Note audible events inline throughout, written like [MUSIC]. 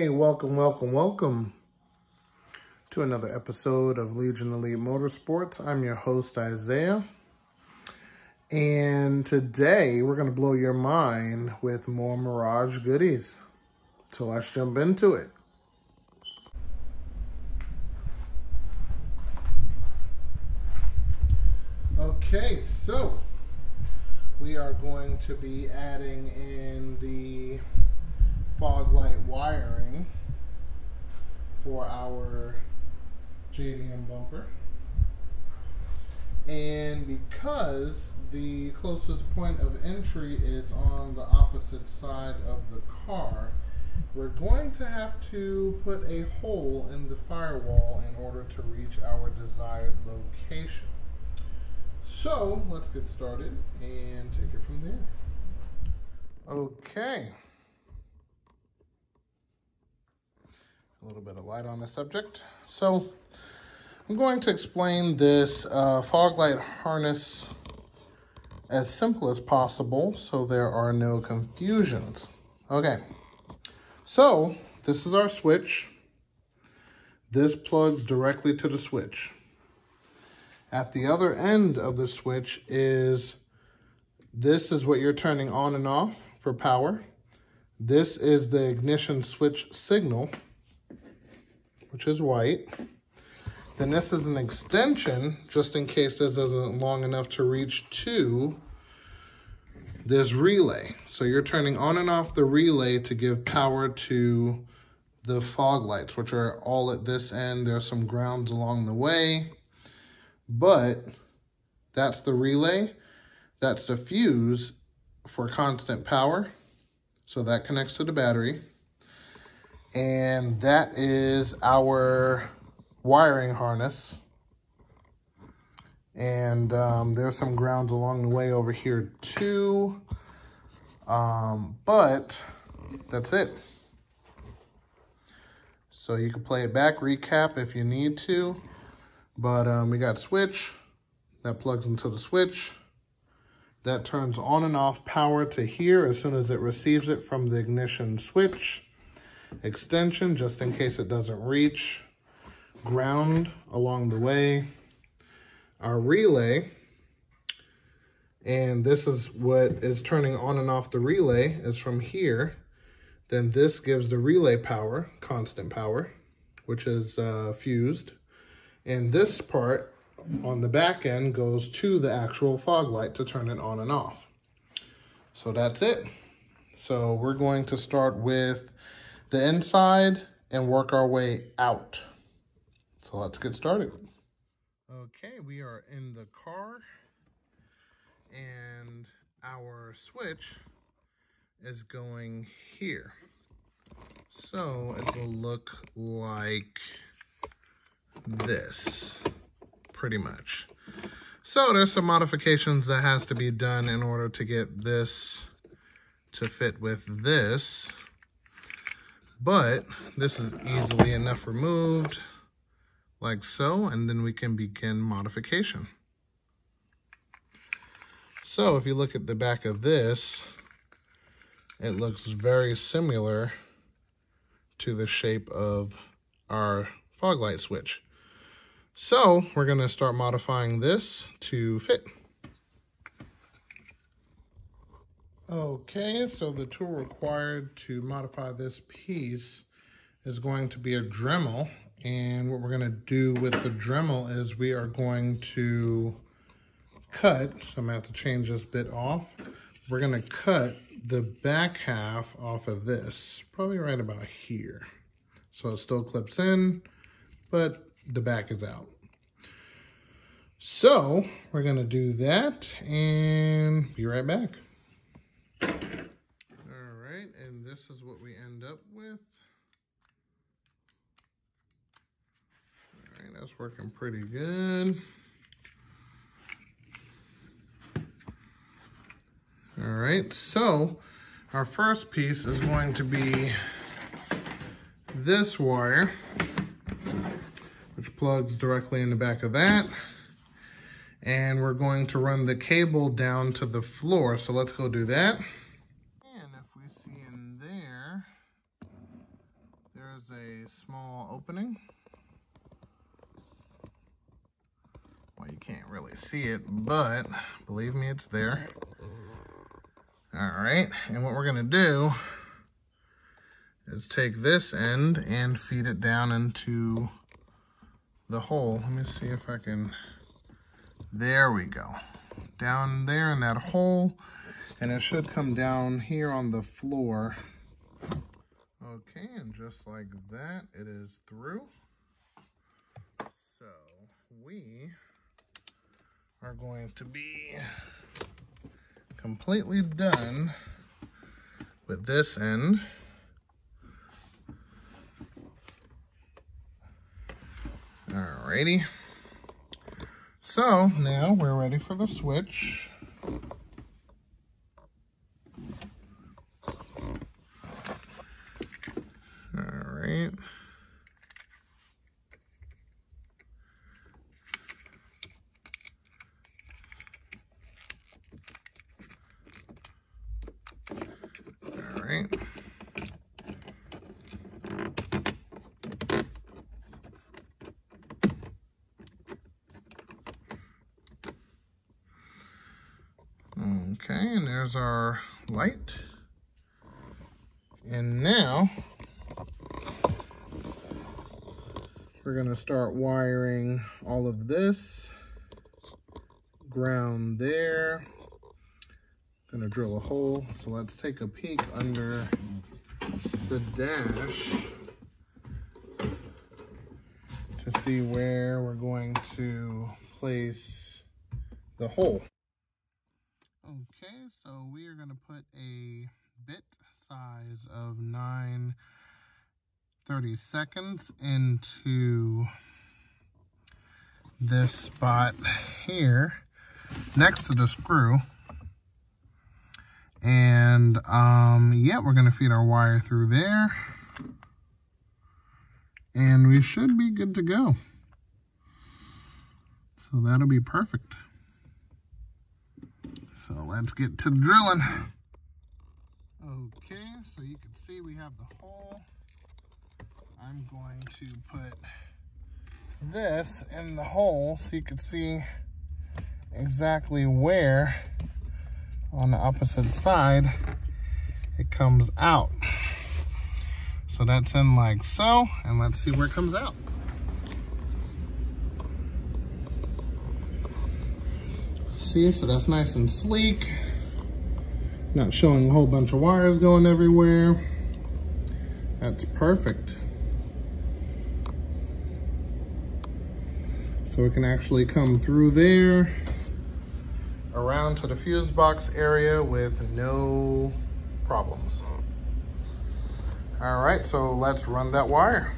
Hey, welcome, welcome, welcome to another episode of Legion Elite Motorsports. I'm your host, Isaiah. And today we're going to blow your mind with more Mirage goodies. So let's jump into it. Okay, so we are going to be adding in the fog light wiring for our JDM bumper. And because the closest point of entry is on the opposite side of the car, we're going to have to put a hole in the firewall in order to reach our desired location. So let's get started and take it from there. Okay. A little bit of light on the subject. So I'm going to explain this uh, fog light harness as simple as possible so there are no confusions. Okay, so this is our switch. This plugs directly to the switch. At the other end of the switch is, this is what you're turning on and off for power. This is the ignition switch signal, which is white. Then this is an extension, just in case this isn't long enough to reach to this relay. So you're turning on and off the relay to give power to the fog lights, which are all at this end. There's some grounds along the way. But that's the relay. That's the fuse for constant power. So that connects to the battery. And that is our wiring harness. And um, there's some grounds along the way over here too. Um, but that's it. So you can play it back, recap if you need to. But um, we got switch that plugs into the switch. That turns on and off power to here as soon as it receives it from the ignition switch. Extension, just in case it doesn't reach. Ground along the way. Our relay, and this is what is turning on and off the relay, is from here. Then this gives the relay power, constant power, which is uh, fused. And this part on the back end goes to the actual fog light to turn it on and off. So that's it. So we're going to start with the inside and work our way out. So let's get started. Okay, we are in the car and our switch is going here. So it will look like this, pretty much. So there's some modifications that has to be done in order to get this to fit with this. But this is easily enough removed, like so, and then we can begin modification. So if you look at the back of this, it looks very similar to the shape of our fog light switch. So we're going to start modifying this to fit. Okay, so the tool required to modify this piece is going to be a Dremel. And what we're going to do with the Dremel is we are going to cut, so I'm to have to change this bit off. We're going to cut the back half off of this, probably right about here. So it still clips in, but the back is out. So we're going to do that and be right back. All right, and this is what we end up with. All right, that's working pretty good. All right, so our first piece is going to be this wire which plugs directly in the back of that. And we're going to run the cable down to the floor. So let's go do that. And if we see in there, there's a small opening. You can't really see it, but believe me, it's there. All right, and what we're gonna do is take this end and feed it down into the hole. Let me see if I can, there we go. Down there in that hole, and it should come down here on the floor. Okay, and just like that, it is through. So we are going to be completely done with this end. Alrighty. So now we're ready for the switch. Alright. Alright. Okay, and there's our light. And now we're gonna start wiring all of this. Ground there. Drill a hole. So let's take a peek under the dash to see where we're going to place the hole. Okay, so we are going to put a bit size of 9 30 seconds into this spot here next to the screw. And um, yeah, we're to feed our wire through there. And we should be good to go. So that'll be perfect. So let's get to drilling. Okay, so you can see we have the hole. I'm going to put this in the hole so you can see exactly where on the opposite side it comes out. So that's in like so, and let's see where it comes out. See, so that's nice and sleek. Not showing a whole bunch of wires going everywhere. That's perfect. So it can actually come through there, to the fuse box area with no problems. All right, so let's run that wire.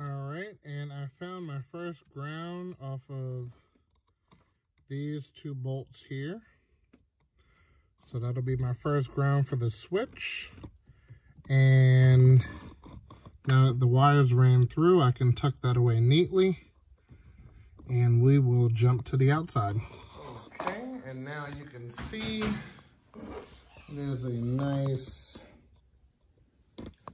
All right, and I found my first ground off of these two bolts here. So that'll be my first ground for the switch. And now that the wires ran through, I can tuck that away neatly. And we will jump to the outside. Okay, and now you can see there's a nice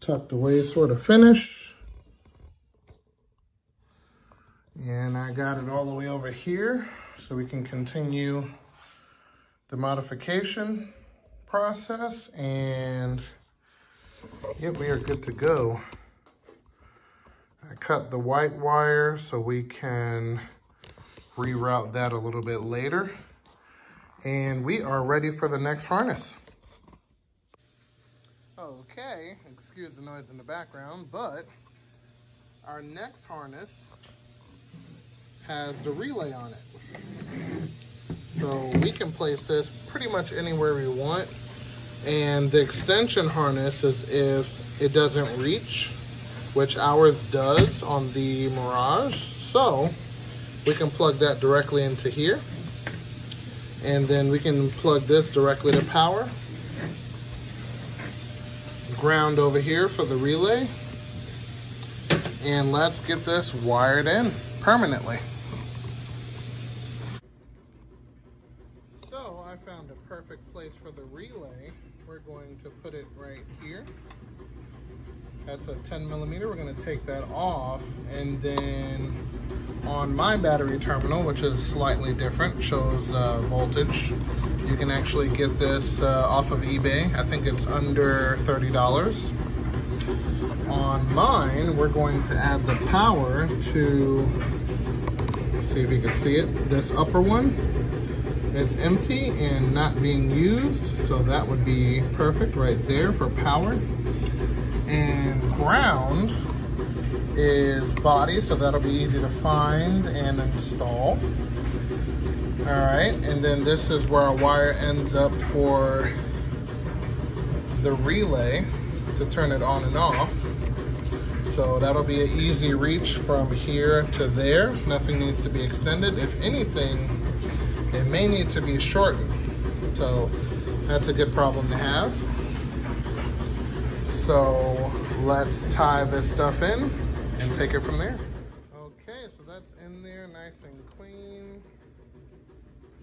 tucked away sort of finish. And I got it all the way over here so we can continue the modification process and yep, we are good to go. I cut the white wire so we can reroute that a little bit later. And we are ready for the next harness. Okay, excuse the noise in the background, but our next harness has the relay on it. So we can place this pretty much anywhere we want. And the extension harness is if it doesn't reach, which ours does on the Mirage. So we can plug that directly into here. And then we can plug this directly to power. Ground over here for the relay. And let's get this wired in permanently. So I found a perfect place for the relay. We're going to put it right here. That's a 10 millimeter. We're gonna take that off and then on my battery terminal, which is slightly different, shows uh, voltage. You can actually get this uh, off of eBay. I think it's under $30. On mine, we're going to add the power to, see if you can see it, this upper one. It's empty and not being used, so that would be perfect right there for power. And ground is body, so that'll be easy to find and install. All right, and then this is where our wire ends up for the relay to turn it on and off. So that'll be an easy reach from here to there. Nothing needs to be extended. If anything, it may need to be shortened. So that's a good problem to have. So let's tie this stuff in and take it from there. Okay, so that's in there nice and clean.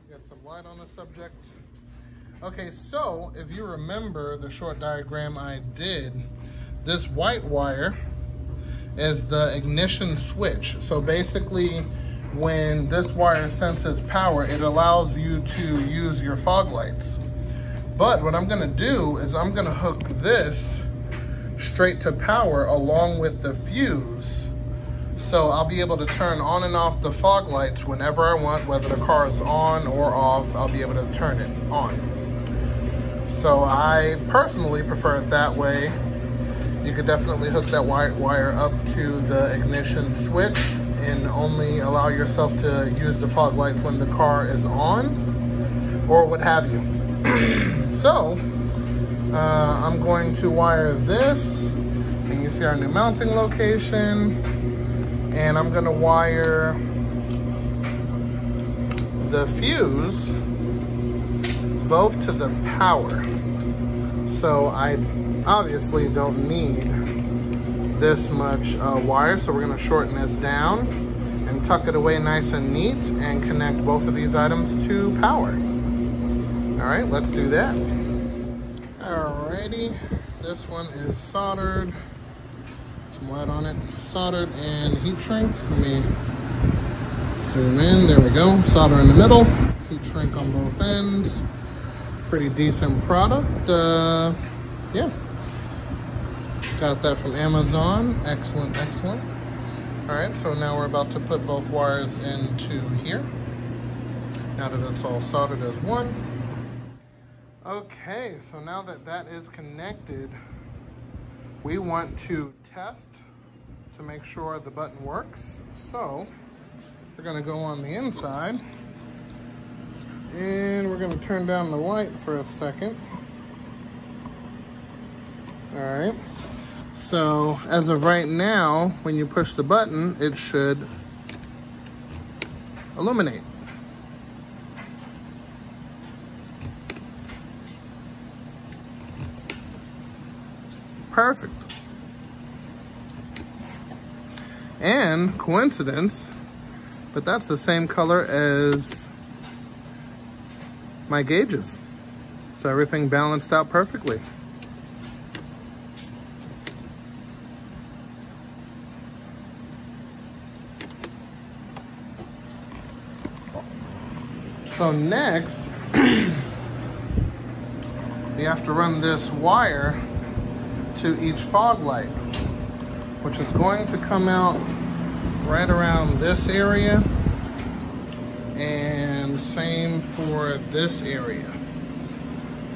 Got some light on the subject. Okay, so if you remember the short diagram I did, this white wire is the ignition switch. So basically, when this wire senses power, it allows you to use your fog lights. But what I'm gonna do is I'm gonna hook this straight to power along with the fuse. So I'll be able to turn on and off the fog lights whenever I want, whether the car is on or off, I'll be able to turn it on. So I personally prefer it that way. You could definitely hook that wire up to the ignition switch and only allow yourself to use the fog lights when the car is on or what have you. [CLEARS THROAT] so uh, I'm going to wire this. You see our new mounting location. And I'm gonna wire the fuse both to the power. So I obviously don't need this much uh, wire, so we're gonna shorten this down and tuck it away nice and neat and connect both of these items to power. All right, let's do that. Alrighty, this one is soldered. Some light on it. Soldered and heat shrink. Let me zoom in. There we go. Solder in the middle. Heat shrink on both ends. Pretty decent product. Uh, yeah. Got that from Amazon. Excellent, excellent. Alright, so now we're about to put both wires into here. Now that it's all soldered as one. Okay, so now that that is connected, we want to test to make sure the button works. So we're gonna go on the inside and we're gonna turn down the light for a second. All right, so as of right now, when you push the button, it should illuminate. Perfect. And coincidence, but that's the same color as my gauges. So everything balanced out perfectly. So next, [CLEARS THROAT] you have to run this wire to each fog light, which is going to come out right around this area and same for this area.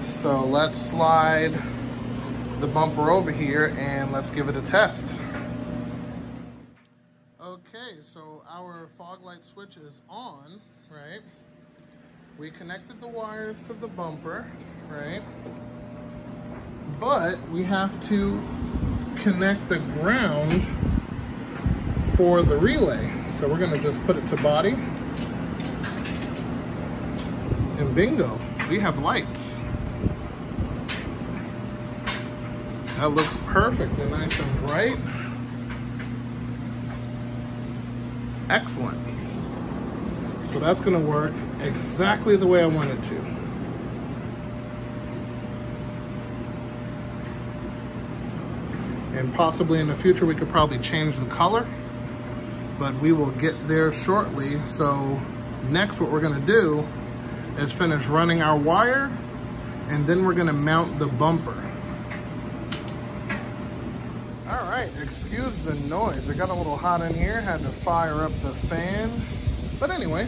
So let's slide the bumper over here and let's give it a test. Okay, so our fog light switch is on, right? We connected the wires to the bumper, right? But we have to connect the ground for the relay. So we're gonna just put it to body. And bingo, we have lights. That looks perfect and nice and bright. Excellent. So that's gonna work exactly the way I want it to. And possibly in the future, we could probably change the color, but we will get there shortly. So next, what we're gonna do is finish running our wire, and then we're gonna mount the bumper. All right, excuse the noise. It got a little hot in here, had to fire up the fan. But anyway,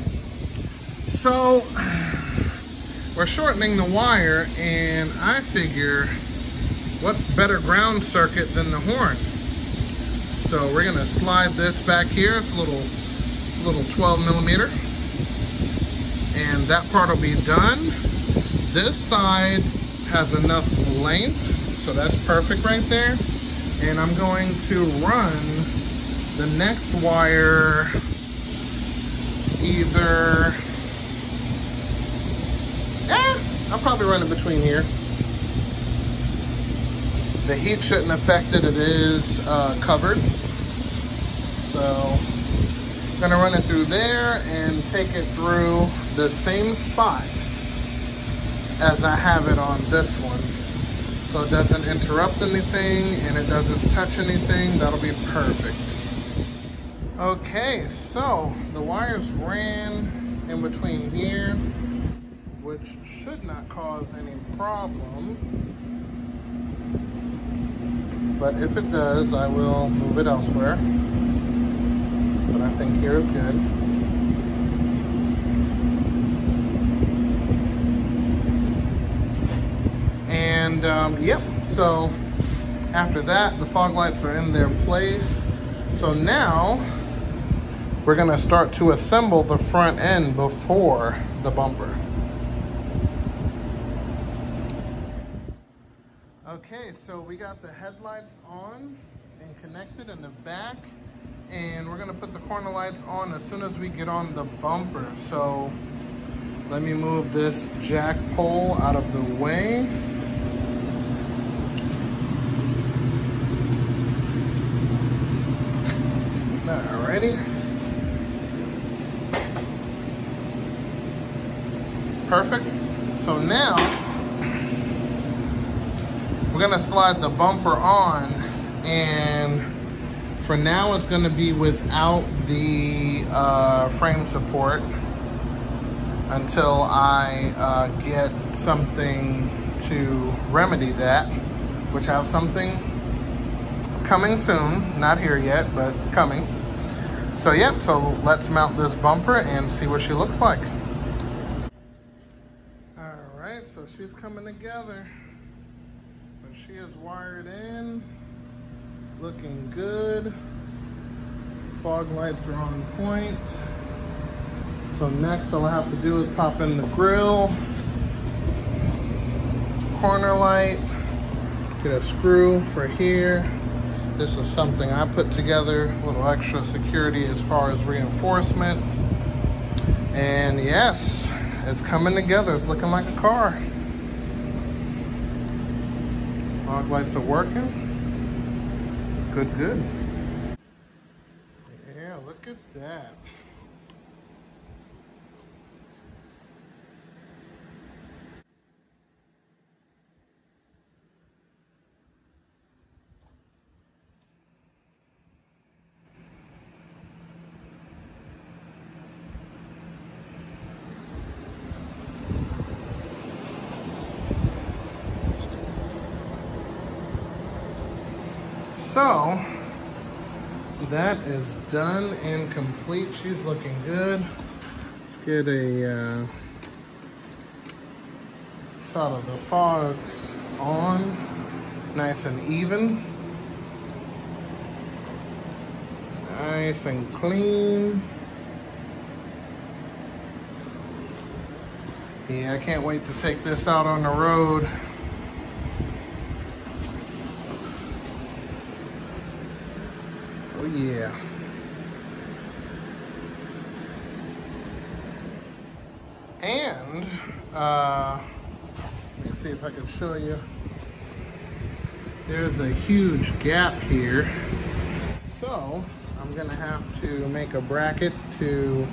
so [SIGHS] we're shortening the wire and I figure what better ground circuit than the horn. So we're gonna slide this back here. It's a little, little 12 millimeter. And that part will be done. This side has enough length, so that's perfect right there. And I'm going to run the next wire either Eh, I'll probably run it between here. The heat shouldn't affect it. It is uh, covered. So I'm gonna run it through there and take it through the same spot as I have it on this one. So it doesn't interrupt anything and it doesn't touch anything. That'll be perfect. Okay, so the wires ran in between here which should not cause any problem. But if it does, I will move it elsewhere. But I think here is good. And um, yep, so after that, the fog lights are in their place. So now we're gonna start to assemble the front end before the bumper. Okay, so we got the headlights on and connected in the back. And we're gonna put the corner lights on as soon as we get on the bumper. So let me move this jack pole out of the way. Alrighty. Perfect. So now we're gonna slide the bumper on and for now it's gonna be without the uh, frame support until I uh, get something to remedy that, which I have something coming soon, not here yet, but coming. So yep, so let's mount this bumper and see what she looks like. All right, so she's coming together. She is wired in, looking good. Fog lights are on point. So next all I have to do is pop in the grill, corner light, get a screw for here. This is something I put together, a little extra security as far as reinforcement. And yes, it's coming together. It's looking like a car. Fog lights are working. Good, good. Yeah, look at that. So, that is done and complete. She's looking good. Let's get a uh, shot of the fogs on, nice and even. Nice and clean. Yeah, I can't wait to take this out on the road. Yeah. And, uh, let me see if I can show you. There's a huge gap here. So, I'm gonna have to make a bracket to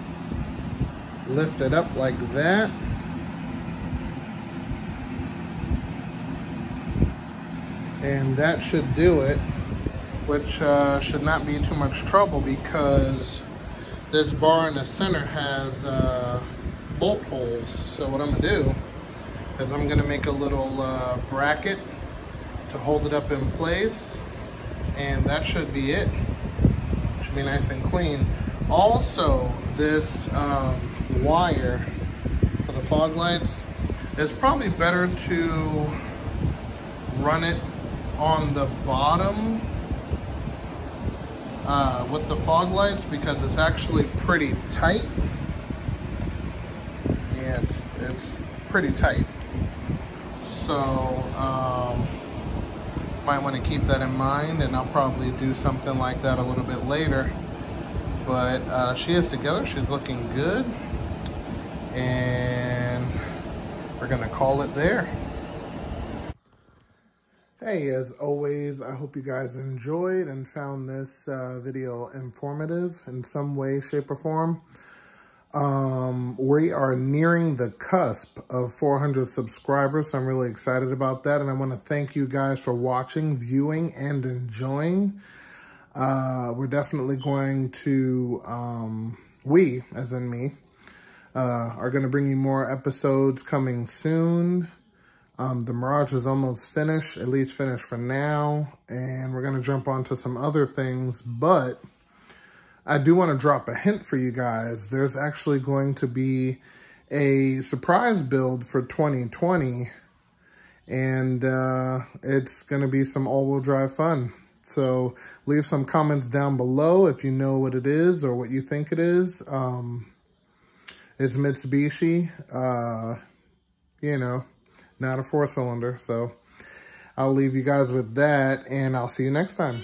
lift it up like that. And that should do it. Which uh, should not be too much trouble because this bar in the center has uh, bolt holes. So what I'm gonna do is I'm gonna make a little uh, bracket to hold it up in place and that should be it. Should be nice and clean. Also, this um, wire for the fog lights, it's probably better to run it on the bottom uh, with the fog lights because it's actually pretty tight. Yeah, it's, it's pretty tight. So, um, might want to keep that in mind and I'll probably do something like that a little bit later. But uh, she is together, she's looking good. And we're gonna call it there. Hey, as always, I hope you guys enjoyed and found this uh, video informative in some way, shape, or form. Um, we are nearing the cusp of 400 subscribers. So I'm really excited about that. And I want to thank you guys for watching, viewing, and enjoying. Uh, we're definitely going to, um, we, as in me, uh, are going to bring you more episodes coming soon. Um, the Mirage is almost finished, at least finished for now. And we're going to jump on to some other things. But I do want to drop a hint for you guys. There's actually going to be a surprise build for 2020. And uh, it's going to be some all-wheel drive fun. So leave some comments down below if you know what it is or what you think it is. Um, it's Mitsubishi, uh, you know, not a four-cylinder. So I'll leave you guys with that, and I'll see you next time.